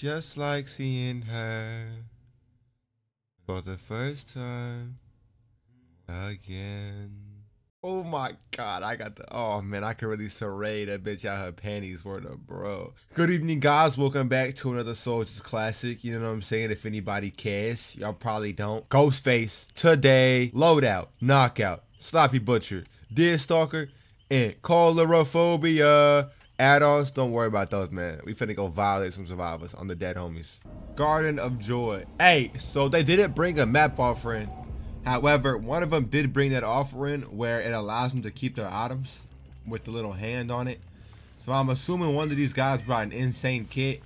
Just like seeing her for the first time again. Oh my god, I got the oh man, I could really serray that bitch out her panties for the bro. Good evening, guys. Welcome back to another Souljuhz Classic. You know what I'm saying? If anybody cares, y'all probably don't. Ghostface, today, loadout, knockout, sloppy butcher, deerstalker, and coulrophobia. Add-ons, don't worry about those, man. We finna go violate some survivors on the dead homies. Garden of Joy. Hey, so they didn't bring a map offering. However, one of them did bring that offering where it allows them to keep their items with the little hand on it. So I'm assuming one of these guys brought an insane kit.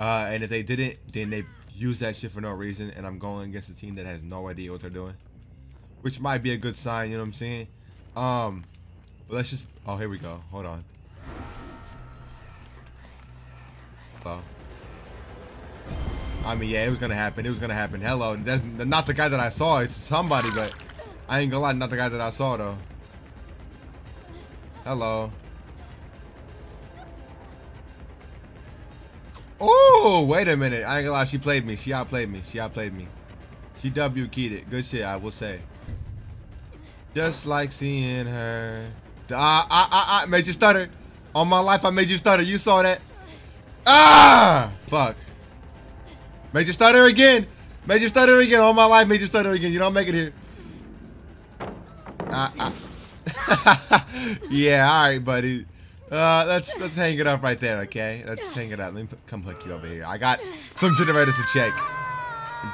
Uh, and if they didn't, then they use that shit for no reason. And I'm going against a team that has no idea what they're doing. Which might be a good sign, you know what I'm saying? Um, but let's just, oh, here we go. Hold on. I mean, yeah, it was gonna happen. It was gonna happen. Hello. That's not the guy that I saw. It's somebody, but I ain't gonna lie, not the guy that I saw though. Hello. Oh, wait a minute. I ain't gonna lie, she played me. She outplayed me. She outplayed me. She W keyed it. Good shit, I will say. Just like seeing her. I, ah, ah, ah, made you stutter. On my life, I made you stutter. You saw that. Ah! Fuck. Major stutter again. Major stutter again. All my life, major stutter again. You don't make it here. Ah, ah. yeah, all right, buddy. Uh, let's let's hang it up right there, okay? Let's hang it up. Let me come hook you over here. I got some generators to check.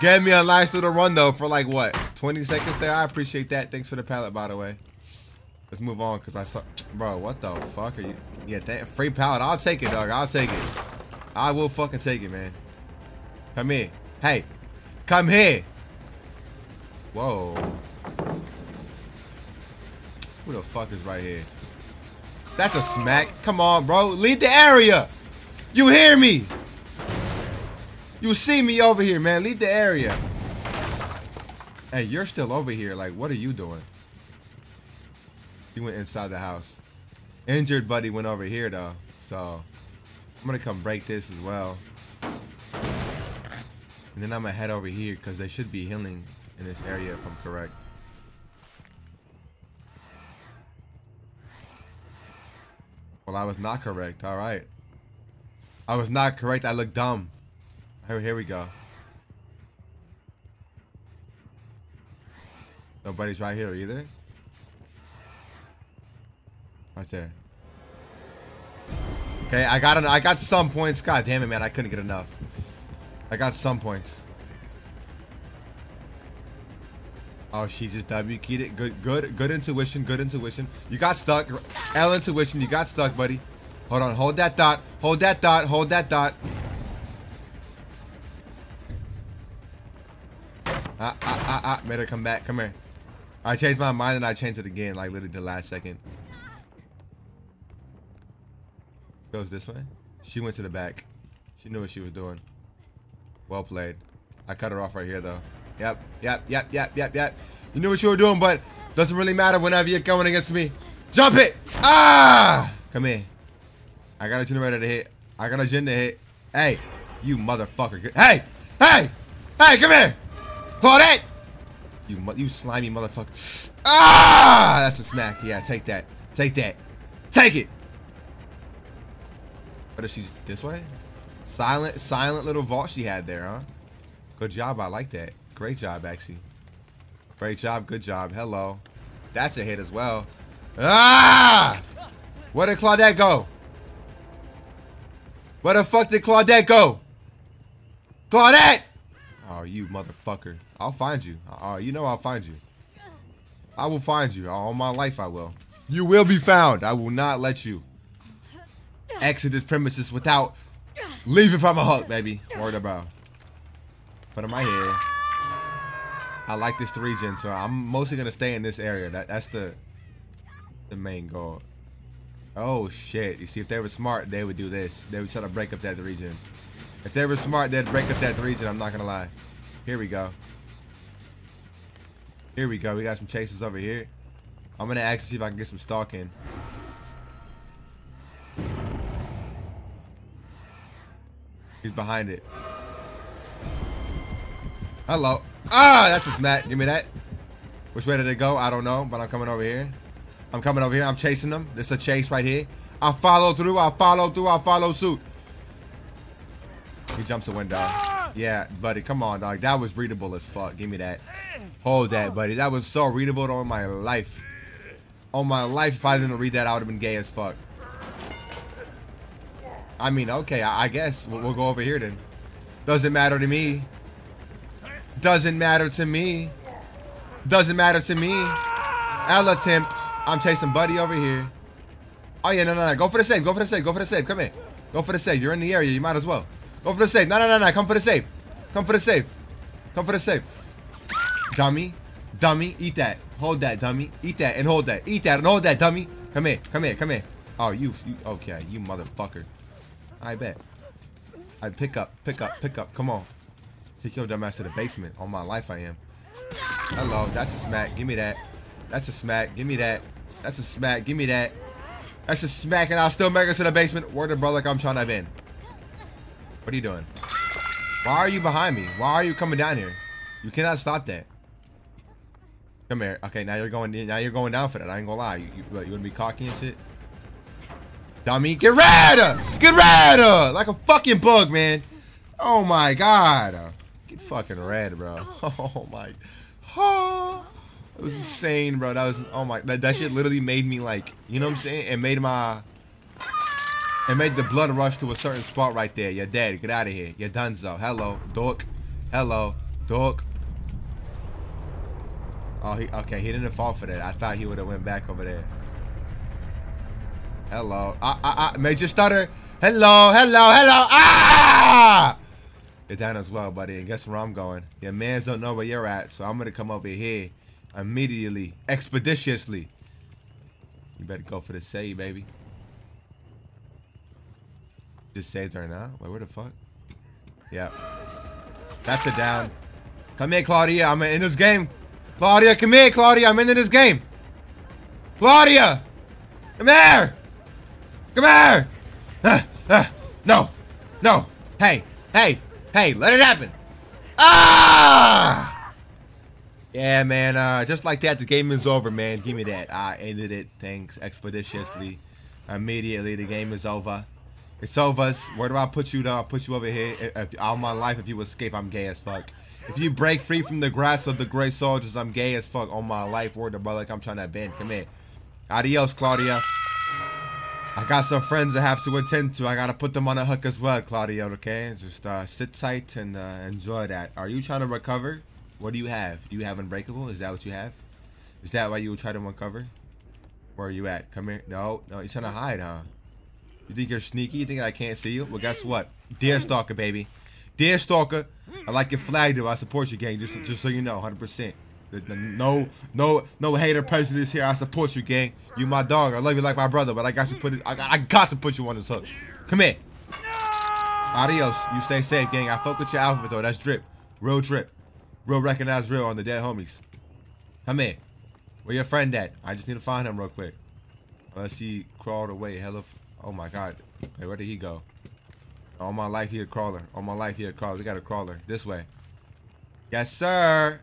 Gave me a nice little run though for like what, 20 seconds there. I appreciate that. Thanks for the pallet, by the way. Let's move on, cause I saw, bro. What the fuck are you? Yeah, that free pallet. I'll take it, dog. I'll take it. I will fucking take it, man. Come here. Hey. Come here. Whoa. Who the fuck is right here? That's a smack. Come on, bro. Leave the area. You hear me? You see me over here, man. Leave the area. Hey, you're still over here. Like, what are you doing? He went inside the house. Injured buddy went over here, though. So, I'm gonna come break this as well. And then I'm gonna head over here because they should be healing in this area if I'm correct. Well, I was not correct. All right. I was not correct. I look dumb. Here, here we go. Nobody's right here either. Right there. Okay, I got an, I got some points. God damn it, man. I couldn't get enough. I got some points. Oh, she just W keyed it. Good, good, good intuition. Good intuition. You got stuck. L intuition. You got stuck, buddy. Hold on. Hold that dot. Hold that dot. Hold that dot. Ah, ah, ah, ah. Her come back. Come here. I changed my mind and I changed it again, like literally the last second. Goes this way. She went to the back. She knew what she was doing. Well played. I cut her off right here, though. Yep, yep, yep, yep, yep, yep. You knew what you were doing, but doesn't really matter whenever you're going against me. Jump it! Ah! Come here. I got a generator to hit. I got a gen to hit. Hey, you motherfucker. Hey! Hey! Hey, come here! Claudette! You, you slimy motherfucker. Ah! That's a snack. Yeah, take that. Take that. Take it! What is she? This way? Silent, silent little vault she had there, huh? Good job. I like that. Great job, actually. Great job. Good job. Hello. That's a hit as well. Ah! Where did Claudette go? Where the fuck did Claudette go? Claudette! Oh, you motherfucker. I'll find you. Oh, you know I'll find you. I will find you. All my life I will. You will be found. I will not let you exit this premises without leaving from a hug, baby. Word about. Put in my head. I like this gen, so I'm mostly gonna stay in this area. That that's the the main goal. Oh shit! You see, if they were smart, they would do this. They would try to break up that region. If they were smart, they'd break up that region. I'm not gonna lie. Here we go. Here we go. We got some chases over here. I'm gonna actually see if I can get some stalking. He's behind it. Hello. Ah, that's his mat. Give me that. Which way did it go? I don't know, but I'm coming over here. I'm coming over here. I'm chasing them. This is a chase right here. I follow through. I follow through. I follow suit. He jumps the window. Yeah, buddy. Come on, dog. That was readable as fuck. Give me that. Hold that, buddy. That was so readable on my life. On my life, if I didn't read that, I would have been gay as fuck. I mean, okay, I, I guess. We'll, we'll go over here then. Doesn't matter to me. Doesn't matter to me. Doesn't matter to me. I'll attempt. I'm chasing Buddy over here. Oh, yeah, no, no, no. Go for the save. Go for the save. Go for the save. Come here. Go for the save. You're in the area. You might as well. Go for the save. No, no, no, no. Come for the save. Come for the save. Come for the save. Dummy. Dummy. Eat that. Hold that, dummy. Eat that and hold that. Eat that and hold that, dummy. Come here. Come here. Come here. Oh, you. you okay, you motherfucker. I bet. I pick up. Pick up. Pick up. Come on. Take your dumb ass to the basement. On my life, I am. Hello. That's a smack. Give me that. That's a smack. Give me that. That's a smack. Give me that. That's a smack, and I'll still make it to the basement. Word the bro like I'm trying to in. What are you doing? Why are you behind me? Why are you coming down here? You cannot stop that. Come here. Okay, now you're going. Now you're going down for that. I ain't gonna lie. You, you, you wanna be cocky and shit? Dummy, get red! Get red! Like a fucking bug, man. Oh my god. Uh, get fucking red, bro. Oh my. Oh. It was insane, bro. That was oh my that, that shit literally made me like, you know what I'm saying? It made my it made the blood rush to a certain spot right there. You're dead. Get out of here. You're done so. Hello, dork. Hello, dork. Oh, he okay. He didn't fall for that. I thought he would have went back over there. Hello. Ah, ah, ah. Major stutter. Hello, hello, hello. Ah! You're down as well, buddy. And guess where I'm going? Your mans don't know where you're at, so I'm gonna come over here immediately, expeditiously. You better go for the save, baby. Just saved right now. Wait, where the fuck? Yeah. That's a down. Come here, Claudia. I'm in this game. Claudia, come here, Claudia. I'm into this game. Claudia! Come here! Come here! Uh, uh, no. No. Hey. Hey. Hey, let it happen. Ah! Yeah, man. Uh, just like that, the game is over, man. Give me that. I ended it. Thanks, expeditiously. Immediately, the game is over. It's over. Where do I put you, though? I'll put you over here. If, if, all my life, if you escape, I'm gay as fuck. If you break free from the grasp of the great Souljuhz, I'm gay as fuck. On my life, word to brother, like I'm trying to bend. Come here. Adios, Claudia. I got some friends I have to attend to. I gotta put them on a hook as well, Claudia, okay? Just uh, sit tight and uh, enjoy that. Are you trying to recover? What do you have? Do you have Unbreakable? Is that what you have? Is that why you would try to uncover? Where are you at? Come here. No, no, you're trying to hide, huh? You think you're sneaky? You think I can't see you? Well, guess what? Deerstalker, baby. Deerstalker, I like your flag, though. I support you, gang. Just, just so you know, 100%. No, no, no hater prejudice here. I support you, gang. You my dog. I love you like my brother, but I got to put it. I, I got to put you on this hook. Come here. Adios. You stay safe, gang. I fuck with your outfit though. That's drip. Real drip. Real recognize real on the dead homies. Come in. Where your friend at? I just need to find him real quick. Unless he crawled away. Hella. oh my god. Hey, where did he go? All my life he a crawler. All my life he a crawler. We got a crawler. This way. Yes, sir.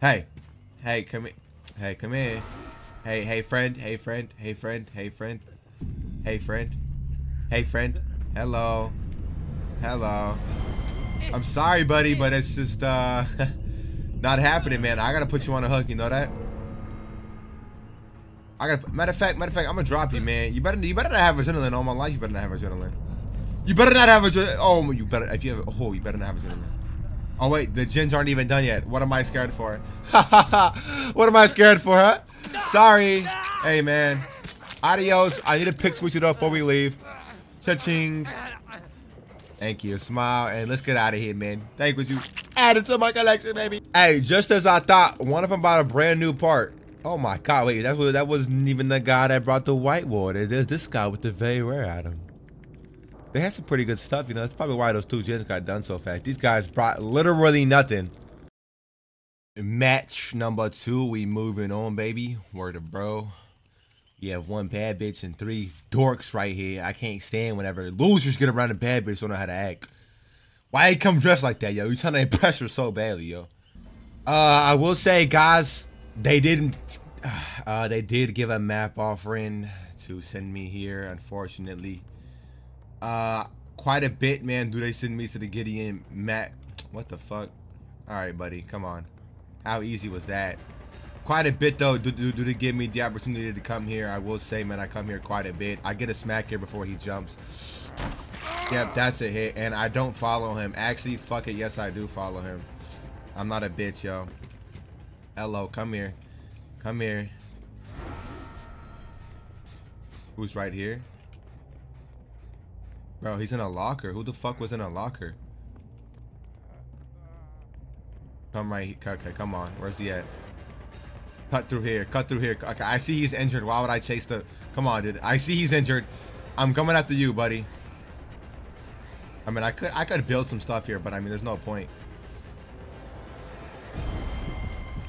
Hey. Hey, come in. Hey, come in. Hey, hey, friend. Hey, friend. Hey, friend. Hey, friend. Hey, friend. Hey, friend. Hello. Hello. I'm sorry, buddy, but it's just uh not happening, man. I gotta put you on a hook. You know that? I gotta. matter of fact, matter of fact, I'm gonna drop you, man. You better you better not have adrenaline all my life. You better not have adrenaline. You better not have adrenaline. Oh, you better if you have oh, you better not have adrenaline. Oh wait, the gins aren't even done yet. What am I scared for? what am I scared for, huh? Sorry. Hey man. Adios. I need to pick switch it up before we leave. Cha-ching. Thank you. Smile and let's get out of here, man. Thank you. Added to my collection, baby. Hey, just as I thought, one of them bought a brand new part. Oh my god, wait, that was that wasn't even the guy that brought the white water. There's this guy with the very rare item. They had some pretty good stuff, you know. That's probably why those two gens got done so fast. These guys brought literally nothing. Match number two, we moving on, baby. Word of bro. You have one bad bitch and three dorks right here. I can't stand whenever losers get around a bad bitch don't know how to act. Why you come dressed like that, yo? You trying to impress her so badly, yo. Uh, I will say, guys, they didn't. Uh, they did give a map offering to send me here. Unfortunately, uh, quite a bit, man. Do they send me to the Gideon Matt? What the fuck? All right, buddy, come on. How easy was that? Quite a bit though. Do, do, do they give me the opportunity to come here? I will say, man, I come here quite a bit. I get a smack here before he jumps. Yep, that's a hit. And I don't follow him. Actually, fuck it. Yes, I do follow him. I'm not a bitch, yo. Hello, come here. Come here. Who's right here? Bro, he's in a locker. Who the fuck was in a locker? Come right Okay, come on. Where's he at? Cut through here. Cut through here. Okay, I see he's injured. Why would I chase the... Come on, dude. I see he's injured. I'm coming after you, buddy. I mean, I could I could build some stuff here, but I mean, there's no point.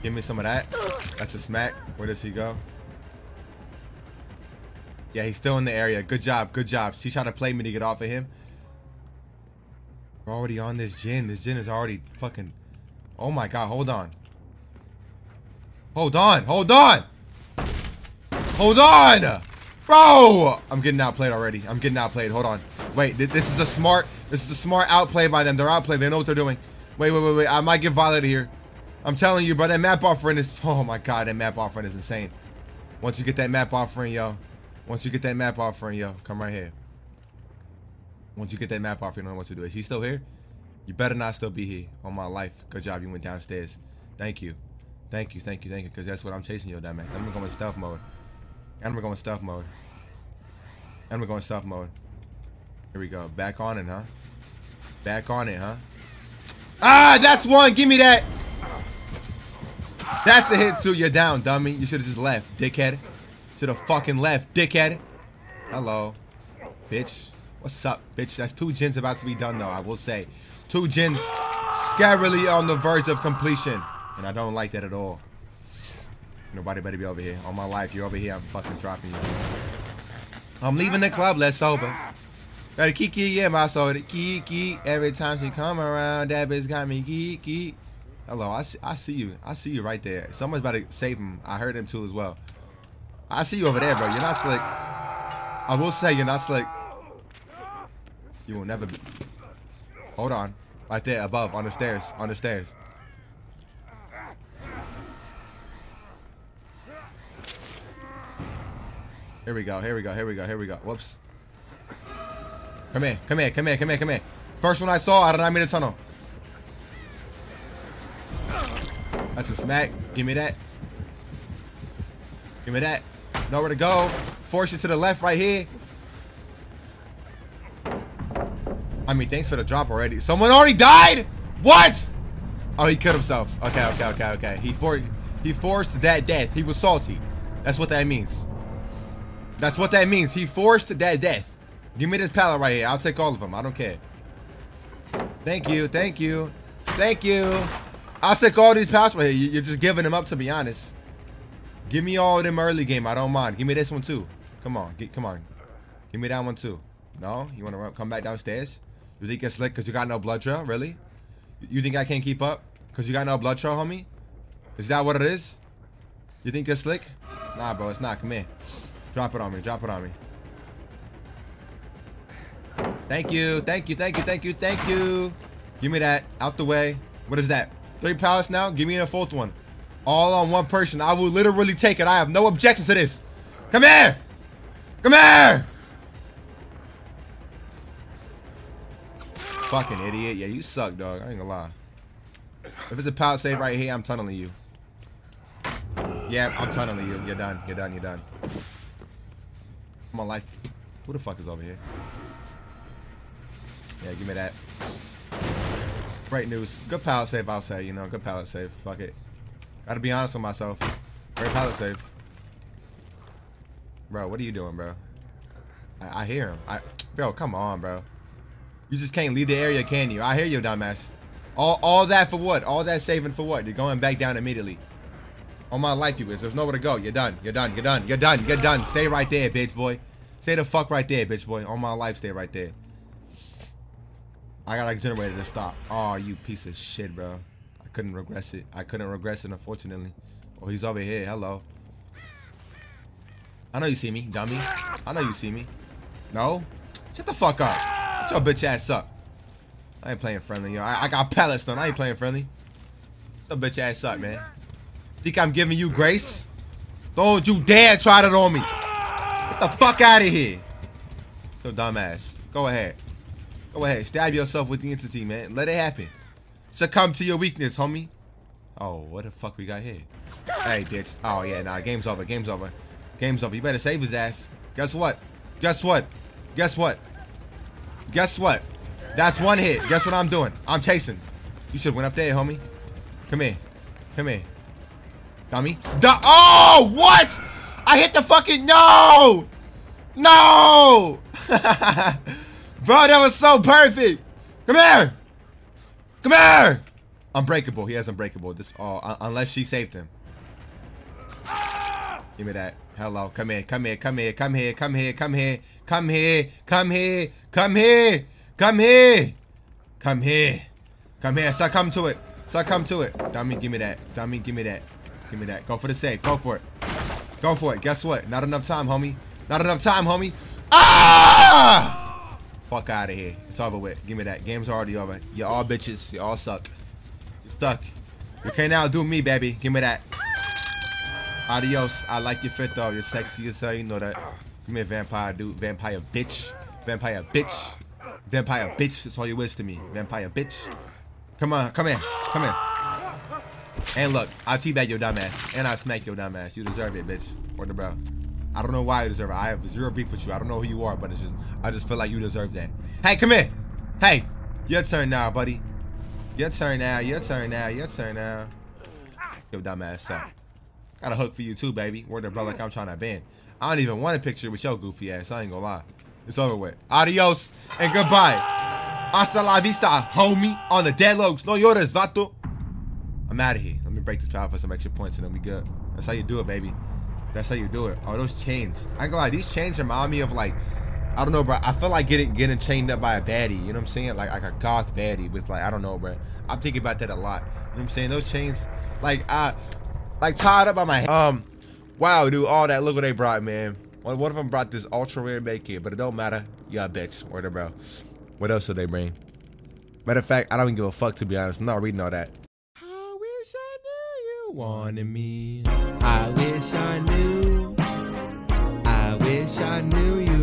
Give me some of that. That's a smack. Where does he go? Yeah, he's still in the area. Good job. Good job. She's trying to play me to get off of him. We're already on this gin. This gin is already fucking... Oh my god, hold on. Hold on. Hold on. Hold on. Bro! I'm getting outplayed already. I'm getting outplayed. Hold on. Wait, th this is a smart... This is a smart outplay by them. They're outplayed. They know what they're doing. Wait, wait, wait, wait. I might get violated here. I'm telling you, bro. That map offering is... Oh my god, that map offering is insane. Once you get that map offering, yo. Once you get that map off offering, yo. Come right here. Once you get that map offering, you know what to do. Is he still here? You better not still be here. On my life. Good job. You went downstairs. Thank you. Thank you, thank you, thank you. Because that's what I'm chasing you, dumbass. I'm going stealth mode. And we're going stealth mode. And we're going stealth mode. Here we go. Back on it, huh? Back on it, huh? Ah, that's one. Give me that. That's a hit too. You're down, dummy. You should have just left, dickhead. Should the fucking left, dickhead. Hello. Bitch. What's up, bitch? That's two gens about to be done, though, I will say. Two gens scarily on the verge of completion. And I don't like that at all. Nobody better be over here. On my life, you're over here, I'm fucking dropping you. I'm leaving the club, let's sober. Got a kiki, yeah, my soul. Kiki. Every time she come around, that bitch got me kiki. Hello, I see, I see you. I see you right there. Someone's about to save him. I heard him too as well. I see you over there, bro. You're not slick. I will say you're not slick. You will never be. Hold on. Right there, above, on the stairs. On the stairs. Here we go. Here we go. Here we go. Here we go. Whoops. Come here. Come here. Come here. Come here. Come here. First one I saw I out of 9 minute tunnel. That's a smack. Give me that. Give me that. Nowhere to go. Force you to the left right here. I mean, thanks for the drop already. Someone already died? What? Oh, he killed himself. Okay, okay, okay, okay. He for he forced that death. He was salty. That's what that means. That's what that means. He forced that death. Give me this pallet right here. I'll take all of them. I don't care. Thank you. Thank you. Thank you. I'll take all these pallets right here. You're just giving them up, to be honest. Give me all them early game. I don't mind. Give me this one, too. Come on. Get, come on. Give me that one, too. No? You want to come back downstairs? You think it's slick because you got no blood trail? Really? You think I can't keep up? Because you got no blood trail, homie? Is that what it is? You think it's slick? Nah, bro. It's not. Come here. Drop it on me. Drop it on me. Thank you. Thank you. Thank you. Thank you. Thank you. Give me that. Out the way. What is that? Three pallets now? Give me a fourth one. All on one person. I will literally take it. I have no objections to this. Come here. Come here. Fucking idiot. Yeah, you suck, dog. I ain't gonna lie. If it's a pallet save right here, I'm tunneling you. Yeah, I'm tunneling you. You're done. You're done. You're done. My life. Who the fuck is over here? Yeah, give me that. Great news. Good pallet save, I'll say. You know, good pallet save. Fuck it. Gotta be honest with myself. Great pallet save. Bro, what are you doing, bro? I, I hear him. I, bro, come on, bro. You just can't leave the area, can you? I hear you, dumbass. All, all that for what? All that saving for what? You're going back down immediately. On my life, you is. There's nowhere to go. You're done. You're done. You're done. You're done. You're done. Stay right there, bitch boy. Stay the fuck right there, bitch boy. On my life, stay right there. I got like generator to stop. Oh, you piece of shit, bro. Couldn't regress it. I couldn't regress it, unfortunately. Oh, he's over here. Hello. I know you see me, dummy. I know you see me. No? Shut the fuck up. Shut your bitch ass up. I ain't playing friendly, yo. I, I got pellets, though. I ain't playing friendly. Shut your bitch ass up, man. Think I'm giving you grace? Don't you dare try that on me. Get the fuck out of here. So dumbass. Go ahead. Go ahead. Stab yourself with the entity, man. Let it happen. Succumb to your weakness, homie. Oh, what the fuck we got here? Hey, bitch. Oh, yeah, nah. Game's over. Game's over. Game's over. You better save his ass. Guess what? Guess what? Guess what? Guess what? That's one hit. Guess what I'm doing? I'm chasing. You should went up there, homie. Come here. Come here. Dummy. Du oh, what? I hit the fucking no. No. Bro, that was so perfect. Come here. Come here. Unbreakable. He has unbreakable. This oh, unless she saved him. Give me that. Hello. Come here. Come here. Come here. Come here. Come here. Come here. Come here. Come here. Come here. Come here. Come here. Come here. Succumb to it. Succumb to it. Dummy, give me that. Dummy, give me that. Give me that. Go for the save. Go for it. Go for it. Guess what? Not enough time, homie. Not enough time, homie. Ah! Fuck out of here. It's over with. Give me that. Game's already over. You all bitches. You all suck. You stuck. You can't outdo me, baby. Give me that. Adios. I like your fit though. You're sexy as hell. You know that. Give me a vampire dude. Vampire bitch. Vampire bitch. Vampire bitch. That's all you wish to me. Vampire bitch. Come on. Come in. Come in. And look, I teabag your dumb ass. And I smack your dumb ass. You deserve it, bitch. Word the bro. I don't know why you deserve it. I have zero beef with you. I don't know who you are, but it's just I just feel like you deserve that. Hey, come here. Hey, your turn now, buddy. Your turn now. Your turn now. Your turn now. Your dumb ass up. Uh, got a hook for you too, baby. Word the bro like I'm trying to bend. I don't even want a picture with your goofy ass. I ain't gonna lie. It's over with. Adios and goodbye. Hasta la vista, homie. On the deadlocks. No llores, vato. I'm out of here. Let me break this power for some extra points and then we good. That's how you do it, baby. That's how you do it. Oh, those chains. I ain't gonna lie, these chains remind me of like, I don't know, bro. I feel like getting getting chained up by a baddie. You know what I'm saying? Like like a goth baddie with like, I don't know, bro. I'm thinking about that a lot. You know what I'm saying? Those chains, like I, like tied up by my. Um, wow, dude, all that. Look what they brought, man. One of them brought this ultra rare make kit, but it don't matter. Yeah, bitch. Word, bro. What else did they bring? Matter of fact, I don't even give a fuck to be honest. I'm not reading all that wanted me. I wish I knew. I wish I knew you